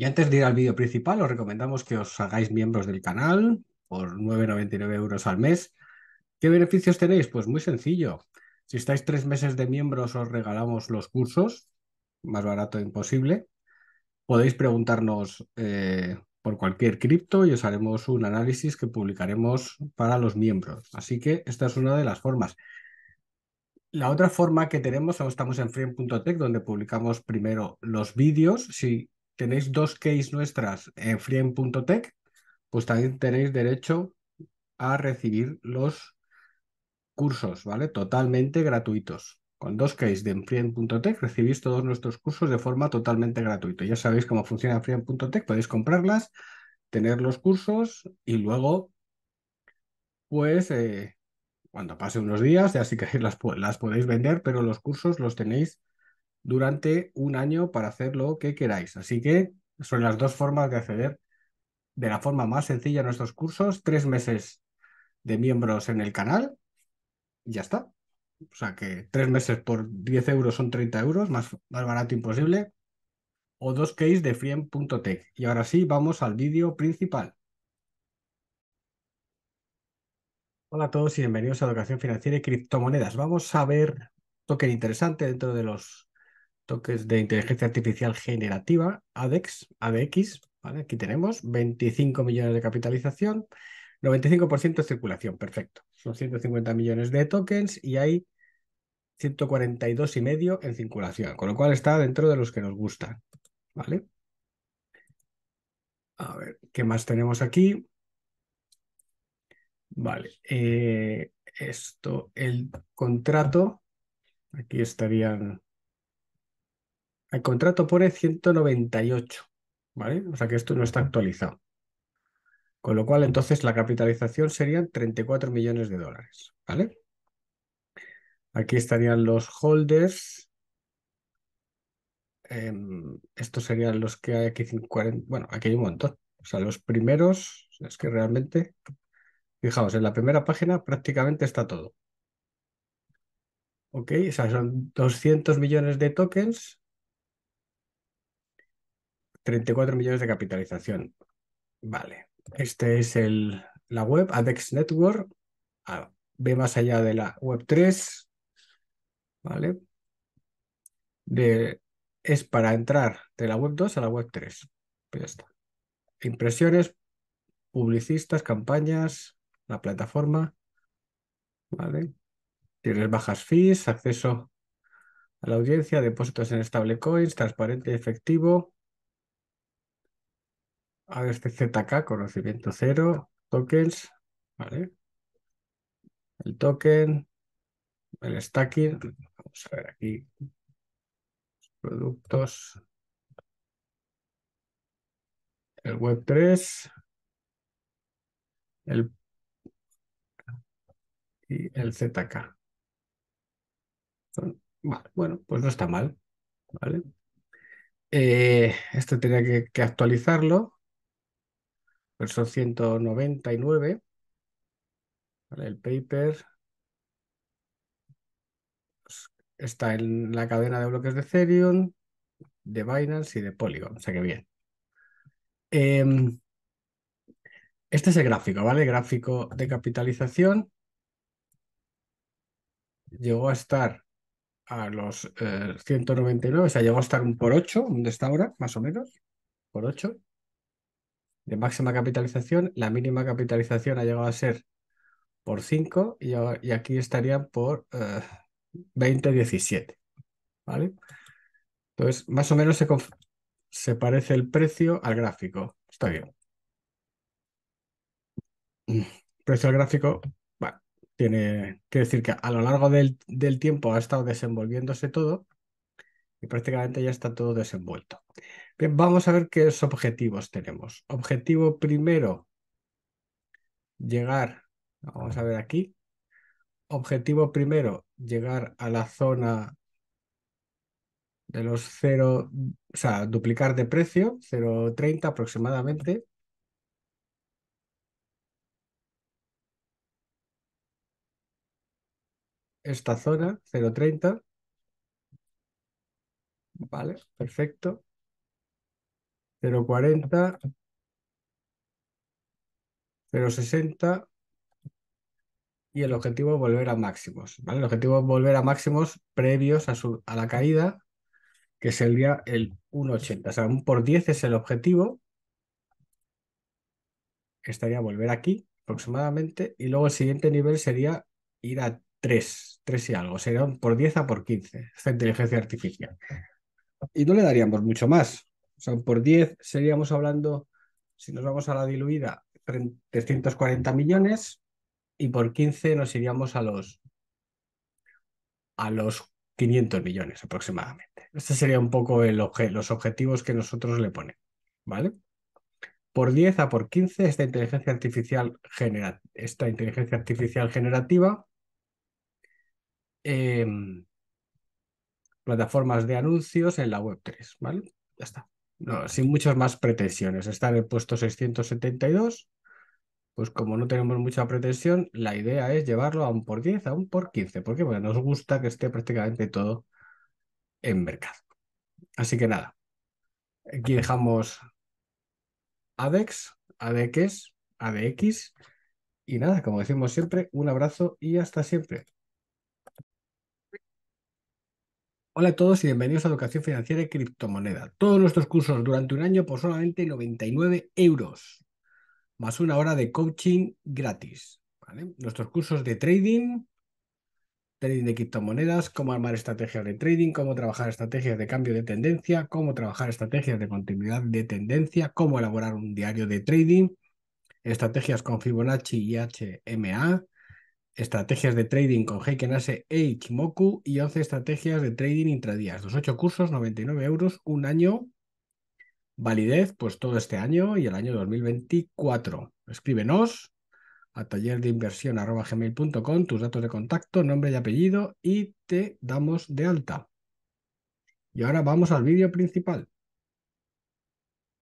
Y antes de ir al vídeo principal, os recomendamos que os hagáis miembros del canal por 9,99 euros al mes. ¿Qué beneficios tenéis? Pues muy sencillo. Si estáis tres meses de miembros, os regalamos los cursos, más barato imposible. Podéis preguntarnos eh, por cualquier cripto y os haremos un análisis que publicaremos para los miembros. Así que esta es una de las formas. La otra forma que tenemos, estamos en free.tech, donde publicamos primero los vídeos. Si tenéis dos keys nuestras en free.tech, pues también tenéis derecho a recibir los cursos, ¿vale? Totalmente gratuitos. Con dos keys de Enfrien.tech recibís todos nuestros cursos de forma totalmente gratuita. Ya sabéis cómo funciona Enfrien.tech, podéis comprarlas, tener los cursos y luego, pues, eh, cuando pase unos días, ya sí que las, las podéis vender, pero los cursos los tenéis durante un año para hacer lo que queráis. Así que son las dos formas de acceder de la forma más sencilla a nuestros cursos, tres meses de miembros en el canal y ya está. O sea que tres meses por 10 euros son 30 euros, más, más barato imposible. O dos keys de frien.tech. Y ahora sí, vamos al vídeo principal. Hola a todos y bienvenidos a Educación Financiera y Criptomonedas. Vamos a ver token interesante dentro de los tokens de inteligencia artificial generativa, ADEX, ADX. Aquí tenemos 25 millones de capitalización, 95% de circulación, perfecto. Son 150 millones de tokens y hay 142 y medio en circulación, con lo cual está dentro de los que nos gustan. ¿Vale? A ver, ¿qué más tenemos aquí? Vale, eh, esto, el contrato, aquí estarían, el contrato pone 198, ¿vale? O sea que esto no está actualizado. Con lo cual, entonces, la capitalización serían 34 millones de dólares, ¿vale? Aquí estarían los holders. Em, estos serían los que hay aquí, bueno, aquí hay un montón. O sea, los primeros, es que realmente Fijaos, en la primera página prácticamente está todo. Ok, o sea, son 200 millones de tokens, 34 millones de capitalización. Vale, este es el, la web, ADEX Network. Ah, ve más allá de la web 3. ¿Vale? De, es para entrar de la web 2 a la web 3. Pues ya está. Impresiones, publicistas, campañas, la plataforma. ¿Vale? Tienes bajas fees, acceso a la audiencia, depósitos en stablecoins, transparente y efectivo. A ver este ZK, conocimiento cero, tokens, ¿vale? El token, el stacking, vamos a ver aquí, productos, el Web3, el y el ZK. bueno, pues no está mal. ¿vale? Eh, esto tenía que, actualizarlo. Verso 199. El paper pues, está en la cadena de bloques de Ethereum, de Binance y de Polygon. O sea que bien. Em, este es el gráfico, ¿vale? Gráfico de capitalización llegó a estar a los 199, eh, o sea, llegó a estar un por 8, donde está ahora, más o menos, por 8, de máxima capitalización. La mínima capitalización ha llegado a ser por 5 y, aquí estaría por 20, eh, 17, ¿vale? Entonces, más o menos se, se parece el precio al gráfico. Está bien. Mm, precio al gráfico tiene que decir que a lo largo del, tiempo ha estado desenvolviéndose todo y prácticamente ya está todo desenvuelto. Bien, vamos a ver qué objetivos tenemos. Objetivo primero, llegar, vamos a ver aquí. Objetivo primero, llegar a la zona de los 0, o sea, duplicar de precio, 0,30 aproximadamente. esta zona, 0,30. Vale, perfecto. 0,40, 0,60 y el objetivo es volver a máximos. ¿vale? El objetivo es volver a máximos previos a, su, a la caída, que sería el 1,80. O sea, un por 10 es el objetivo. Estaría volver aquí aproximadamente. Y luego el siguiente nivel sería ir a 3, 3 y algo. Sería un por 10 a por 15, esta inteligencia artificial. Y no le daríamos mucho más. O sea, por 10 seríamos hablando, si nos vamos a la diluida, 340 millones y por 15 nos iríamos a los, a los 500 millones aproximadamente. Este sería un poco el los objetivos que nosotros le ponemos, ¿vale? Por 10 a por 15 esta inteligencia artificial, genera esta inteligencia artificial generativa em, plataformas de anuncios en la web 3, ¿vale? Ya está. No, sin muchas más pretensiones. Está en el puesto 672 pues como no tenemos mucha pretensión, la idea es llevarlo a un por 10, a un por 15. ¿Por qué? Porque nos gusta que esté prácticamente todo en mercado. Así que nada, aquí dejamos ADEX, ADX, ADX. Y nada, como decimos siempre, un abrazo y hasta siempre. Hola a todos y bienvenidos a Educación Financiera y Criptomoneda. Todos nuestros cursos durante un año por solamente 99 euros más una hora de coaching gratis. Nuestros cursos de trading, trading de criptomonedas, cómo armar estrategias de trading, cómo trabajar estrategias de cambio de tendencia, cómo trabajar estrategias de continuidad de tendencia, cómo elaborar un diario de trading, estrategias con Fibonacci y HMA, estrategias de trading con Heiken Ace e Ichimoku y 11 estrategias de trading intradías. Los 8 cursos, 99 euros, un año Validez, pues todo este año y el año 2024. Escríbenos a tallerdeinversión.gmail.com tus datos de contacto, nombre y apellido y te damos de alta. Y ahora vamos al vídeo principal.